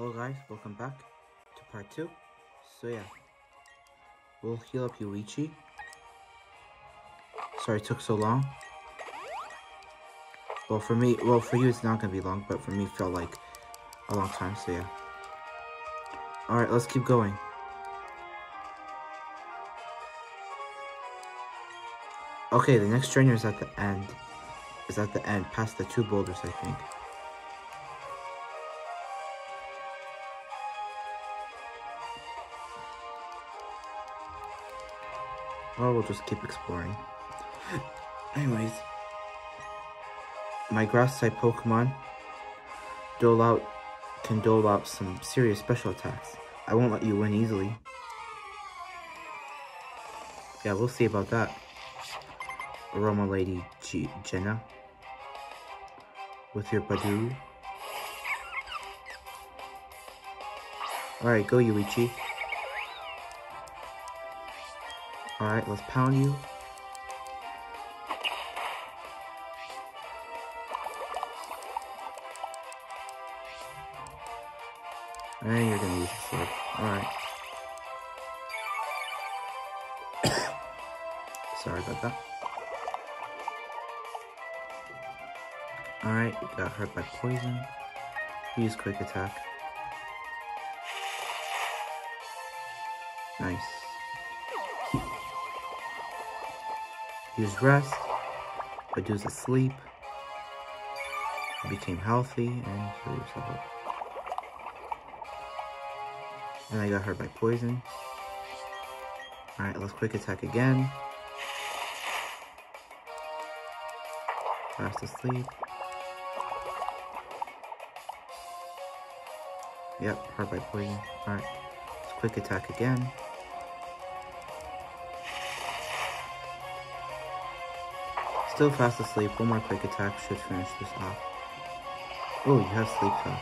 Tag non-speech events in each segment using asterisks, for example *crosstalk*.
Hello guys, welcome back to part 2. So yeah, we'll heal up Yuichi. Sorry it took so long. Well for me, well for you it's not gonna be long, but for me it felt like a long time, so yeah. Alright, let's keep going. Okay, the next trainer is at the end. Is at the end, past the two boulders, I think. We'll just keep exploring. *laughs* Anyways. My grass type Pokemon dole out can dole out some serious special attacks. I won't let you win easily. Yeah, we'll see about that. Aroma Lady G Jenna. With your Budew. Alright, go Yuichi. Alright, let's pound you. And you're gonna use the sword. Alright. *coughs* Sorry about that. Alright, got hurt by poison. Use quick attack. Nice. Use rest. Reduce asleep. Became healthy and yourself. And I got hurt by poison. Alright, let's quick attack again. Fast asleep. Yep, hurt by poison. Alright, let's quick attack again. Still fast asleep. One more quick attack should finish this off. Oh, you have sleep talk.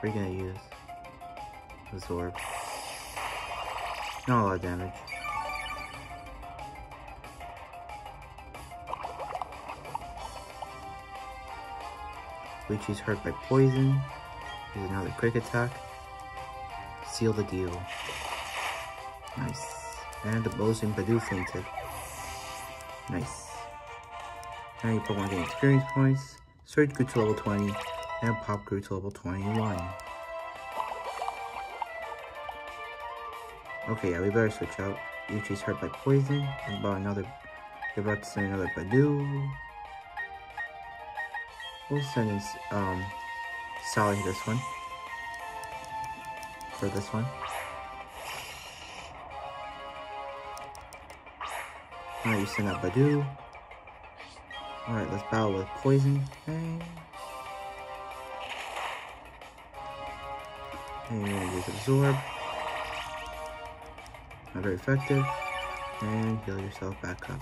What are you gonna use? Absorb. Not a lot of damage. Luigi's hurt by poison. Use another quick attack. Seal the deal. Nice. And the Bosun Budew fainted. Nice. Now you Pokemon gain experience points. Surge grew to level 20. And Pop grew to level 21. Okay, yeah, we better switch out. Yuichi's hurt by poison. About another, you're about to send another Budew. We'll send in, um, Sally this one. For this one. Alright, you send out Budew. Alright, let's battle with poison. And, and you're gonna use absorb. Not very effective. And heal yourself back up.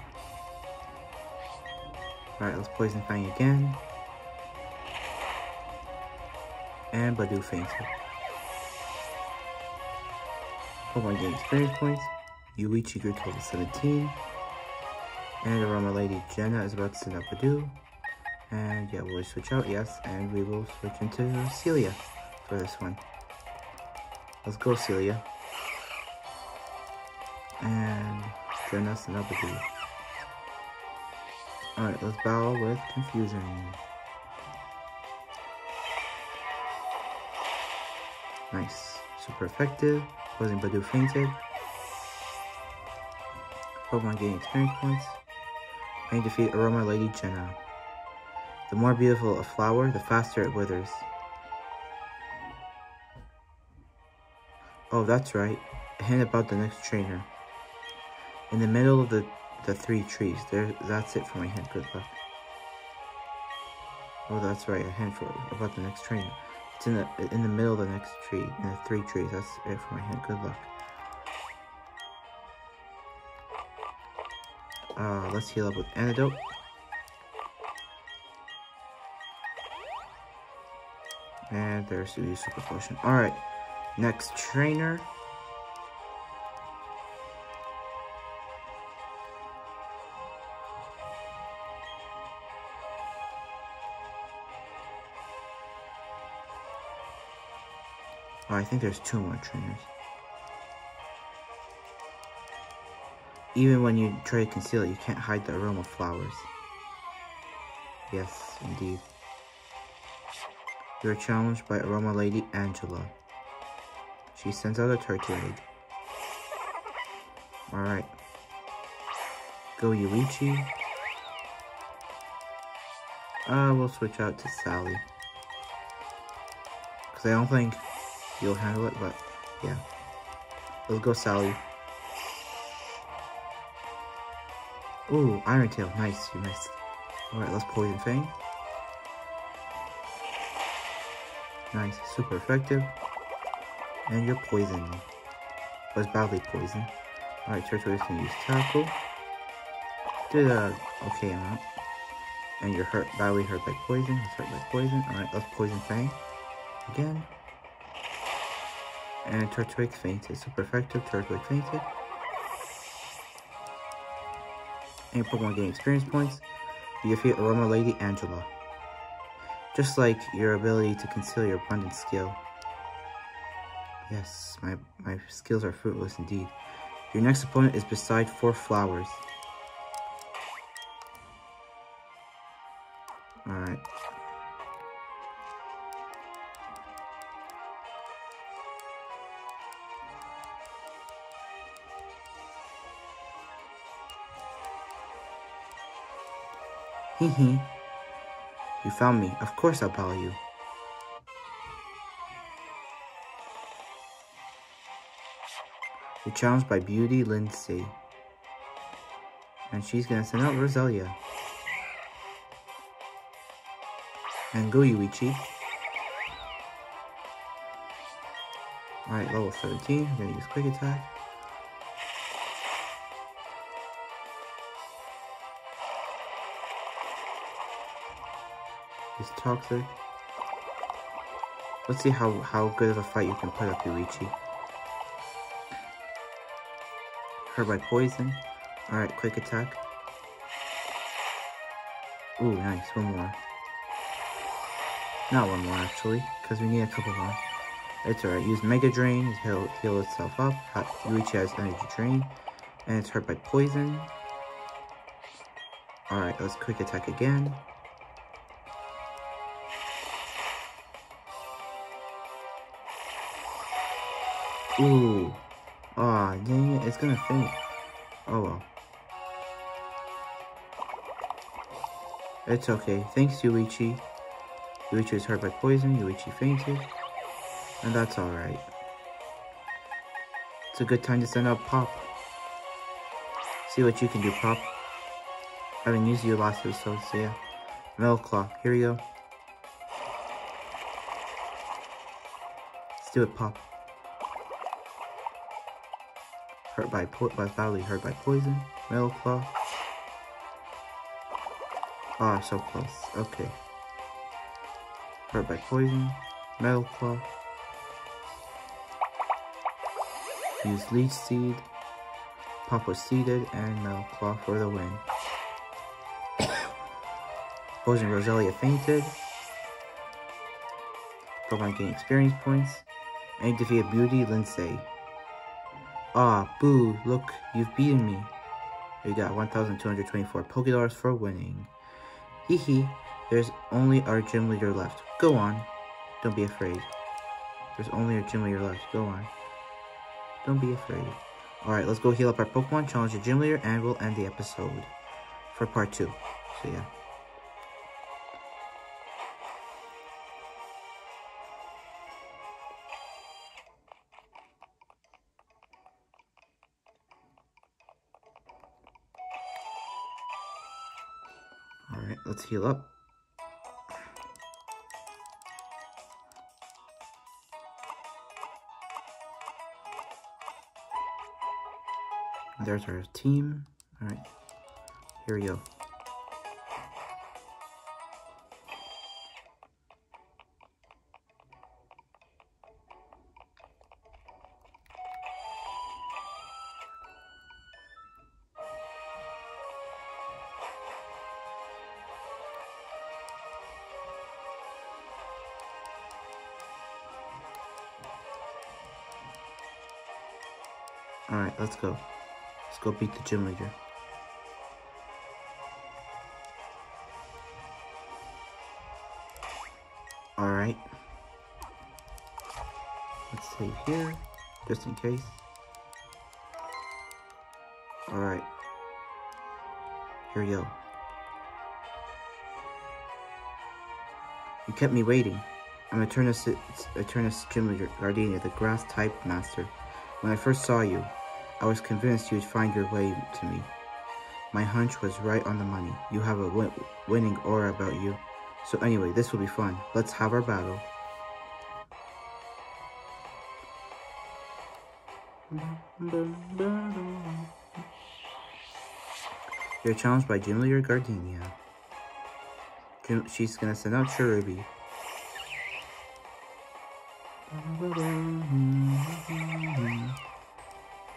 Alright, let's Poison Fang again. And Budew fainted. Pokemon gain experience points. Yuichi grew to level 17. And Aroma Lady Jenna is about to send up Budew. And yeah, we'll switch out, yes. And we will switch into Celia for this one. Let's go, Celia and Jenna join us in Abadoo. Alright, let's battle with Confusing. Nice. Super effective. Wasn't Budew fainted. Pokemon gaining experience points. And defeat Aroma Lady Jenna. The more beautiful a flower, the faster it withers. Oh, that's right. A hint about the next trainer. In the middle of the, the three trees. There, that's it for my hint. Good luck. Oh, that's right. A hint for about the next trainer. It's in the in the middle of the next tree. In the three trees. That's it for my hint. Good luck. Uh, let's heal up with antidote. And there's the super potion. Alright. Next trainer. Oh, I think there's two more trainers. Even when you try to conceal it, you can't hide the aroma of flowers. Yes, indeed. You're challenged by Aroma Lady Angela. She sends out a turkey egg. Alright. Go Yuichi. Uh, we'll switch out to Sally. Because I don't think you'll handle it, but yeah. Let's go Sally. Ooh, Iron Tail. Nice, you missed. Alright, let's Poison Fang. Nice, super effective. And you're poisoned. Was badly poisoned. Alright, Turtwig can use Tackle. Did a okay amount. And you're hurt, badly hurt by poison. Hurt by poison. Alright, let's Poison Fang. Again. And Turtwig fainted. Super effective. Turtwig fainted. And Pokemon gain experience points. You defeat Aroma Lady Angela. Just like your ability to conceal your abundant skill. Yes, my, my skills are fruitless indeed. Your next opponent is beside four flowers. Alright. Hee You found me. Of course I'll battle you. You're challenged by Beauty Lindsay. And she's gonna send out Roselia. And go Yuichi. Alright, level 17. We're gonna use quick attack. He's toxic. Let's see how, how good of a fight you can put up Yuichi. Hurt by poison. Alright, quick attack. Ooh, nice. One more. Not one more, actually, because we need a couple more. It's alright. Use Mega Drain to heal, heal itself up. Yuichi has Energy Drain. And it's hurt by poison. Alright, let's quick attack again. Ooh. Aw, oh, dang it, it's gonna faint. Oh well. It's okay. Thanks, Yuichi. Yuichi was hurt by poison, Yuichi fainted. And that's alright. It's a good time to send out Pop. See what you can do, Pop. I haven't used you last episode, so yeah. Metal Claw, here we go. Let's do it, Pop. Hurt by by badly hurt by poison. Metal Claw. Ah, so close. Okay. Hurt by poison. Metal Claw. Use Leech Seed. Pop was seeded and Metal Claw for the win. *coughs* Poison Roselia fainted. Pokemon gain experience points. And defeated Beauty Lindsay. Ah, boo, look, you've beaten me. You got 1,224 Pokédollars for winning. Hee hee, there's only our gym leader left. Go on. Don't be afraid. There's only our gym leader left. Go on. Don't be afraid. Alright, let's go heal up our Pokemon, challenge the gym leader, and we'll end the episode for part two. So yeah. let's heal up. There's our team. All right, here we go. Alright, let's go. Let's go beat the gym leader. Alright. Let's save here, just in case. Alright. Here we go. You kept me waiting. I'm Eternus, Eternus Gym Leader, Gardenia, the Grass Type Master. When I first saw you, I was convinced you would find your way to me. My hunch was right on the money. You have a win winning aura about you. So anyway, this will be fun. Let's have our battle. You're challenged by Gym Leader Gardenia. She's gonna send out Cherubi.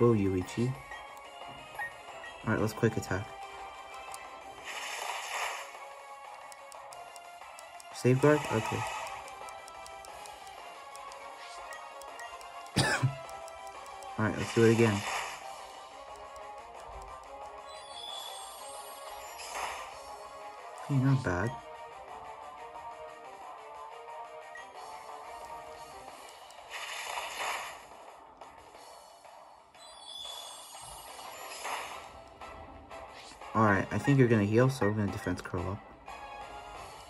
Oh, Yuichi. Alright, let's quick attack. Safeguard? Okay. *coughs* Alright, let's do it again. Okay, not bad. Think you're gonna heal, so we're gonna defense curl up.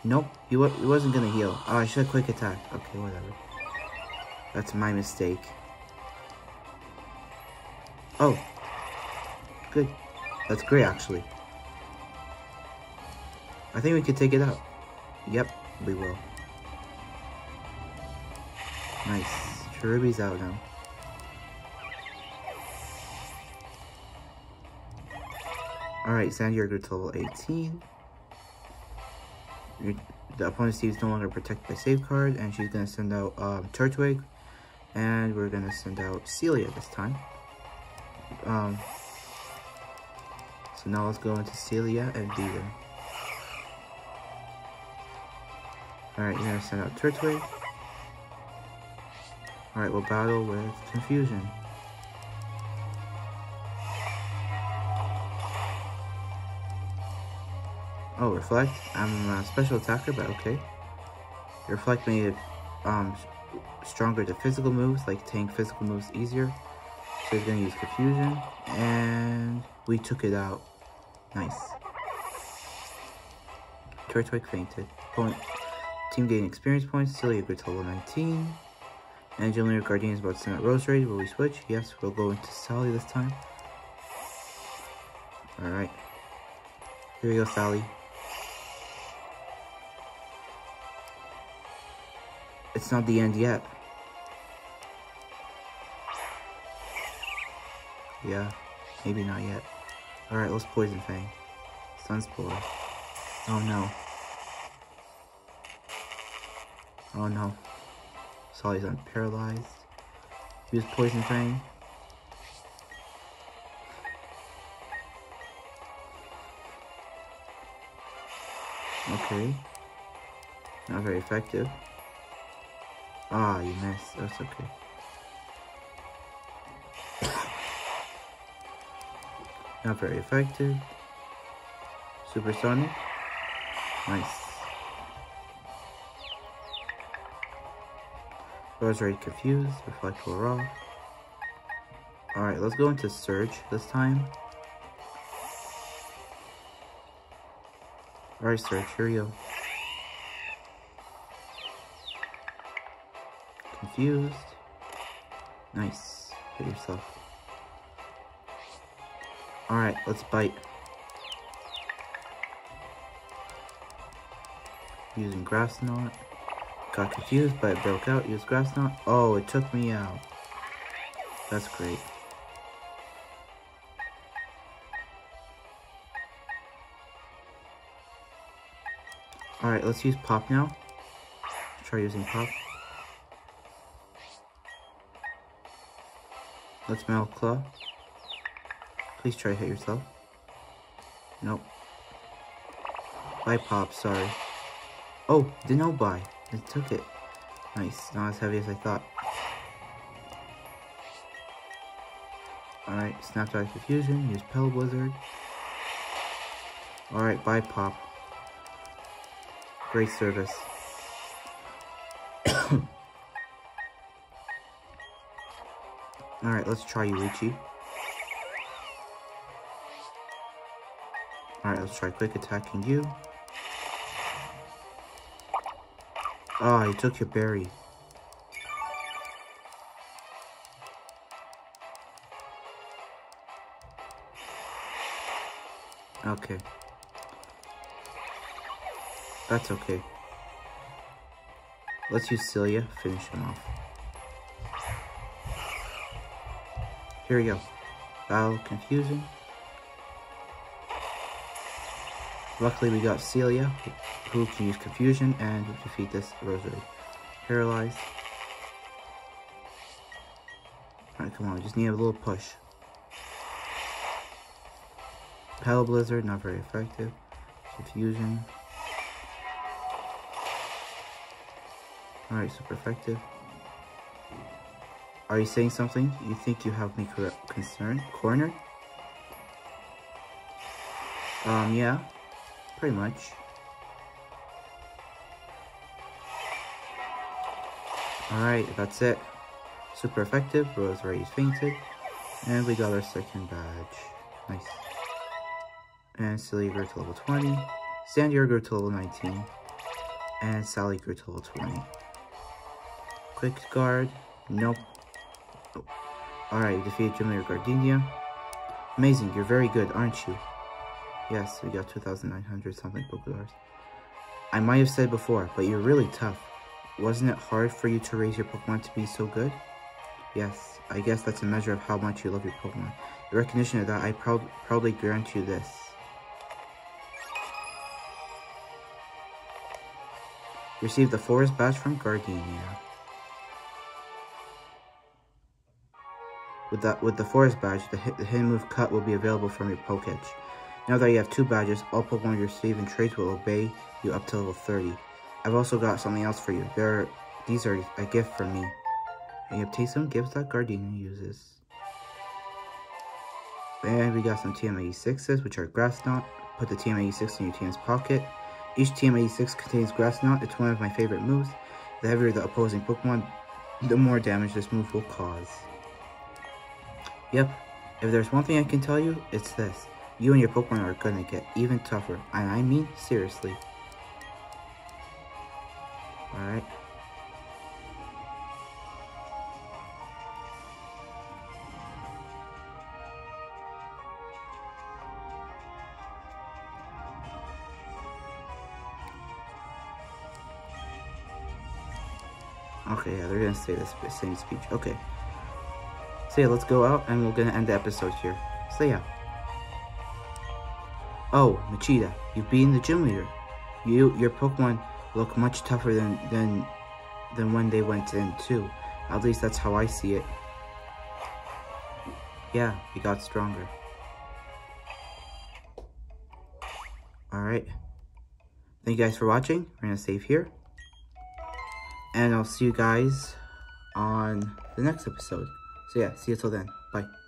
Nope, he, he wasn't gonna heal. Oh, I should have quick attack. Okay, whatever. That's my mistake. Oh. Good. That's great, actually. I think we could take it out. Yep, we will. Nice. Cherubi's out now. Alright, Sandy grew to level 18. the opponent's team is no longer protected by safeguard, and she's going to send out um, Turtwig, and we're going to send out Celia this time. Um, so now let's go into Celia and her. Alright, you're going to send out Turtwig. Alright, we'll battle with Confusion. Reflect. I'm a special attacker, but okay. Reflect made it um, stronger to physical moves, like tank physical moves easier. So he's gonna use Confusion, and we took it out. Nice. Turtwig fainted. Point. Team gain experience points. Celia grew level 19. Angelina Guardian is about to send out Roselia. Will we switch? Yes, we'll go into Sally this time. Alright. Here we go, Sally. It's not the end yet. Yeah, maybe not yet. Alright, let's Poison Fang. Sun's Stun Spore. Oh no. Oh no. Sally's unparalyzed. Use Poison Fang. Okay. Not very effective. Ah, you missed. That's okay. Not very effective. Supersonic. Nice. Roselia confused. Reflect off. Alright, let's go into Surge this time. Alright, Surge, here we go. Confused. Nice. Hit yourself. Alright, let's bite. Using grass knot. Got confused, but it broke out. Use grass knot. Oh, it took me out. That's great. Alright, let's use pop now. Try using pop. Let's Metal Claw. Please try to hit yourself. Nope. Buy Pop, sorry. Oh, did no buy. It took it. Nice, not as heavy as I thought. Alright, Snapshot Confusion, use Petal Blizzard. Alright, bye Pop. Great service. Alright, let's try Yuichi. Alright, let's try quick attacking you. Ah, oh, he took your berry. Okay. That's okay. Let's use Celia, finish him off. Here we go. Battle Confusion. Luckily we got Celia, who can use Confusion and defeat this Roselia. Paralyzed. Alright, come on, we just need a little push. Petal Blizzard, not very effective. Confusion. Alright, super effective. Are you saying something? You think you have me concerned? Cornered? Um, yeah. Pretty much. Alright, that's it. Super effective. Roselia fainted. And we got our second badge. Nice. And Silly grew to level 20. Sandier grew to level 19. And Sally grew to level 20. Quick guard. Nope. Oh. Alright, you defeated Jimmy Gardenia. Amazing, you're very good, aren't you? Yes, we got 2,900 something Pokedars. I might have said before, but you're really tough. Wasn't it hard for you to raise your Pokemon to be so good? Yes, I guess that's a measure of how much you love your Pokemon. In recognition of that, I proud proudly grant you this. Receive the Forest Badge from Gardenia. With, that, with the Forest Badge, the, the hidden move cut will be available from your Poketch. Now that you have two badges, all Pokemon you receive and traits will obey you up to level 30. I've also got something else for you. There, are, These are a gift from me. And you obtain some gifts that Gardenia uses. And we got some TM86s, which are Grass Knot. Put the TM86 in your team's pocket. Each TM86 contains Grass Knot. It's one of my favorite moves. The heavier the opposing Pokemon, the more damage this move will cause. Yep, if there's one thing I can tell you, it's this you and your Pokemon are gonna get even tougher. And I mean, seriously. Alright. Okay, yeah, they're gonna say the same speech. Okay. So yeah, let's go out and we're gonna end the episode here. So yeah. Oh, Machida, you've been the gym leader. You, your Pokemon look much tougher than, than, than when they went in too. At least that's how I see it. Yeah, he got stronger. Alright. Thank you guys for watching. We're to save here. And I'll see you guys on the next episode. So yeah, see you till then. Bye.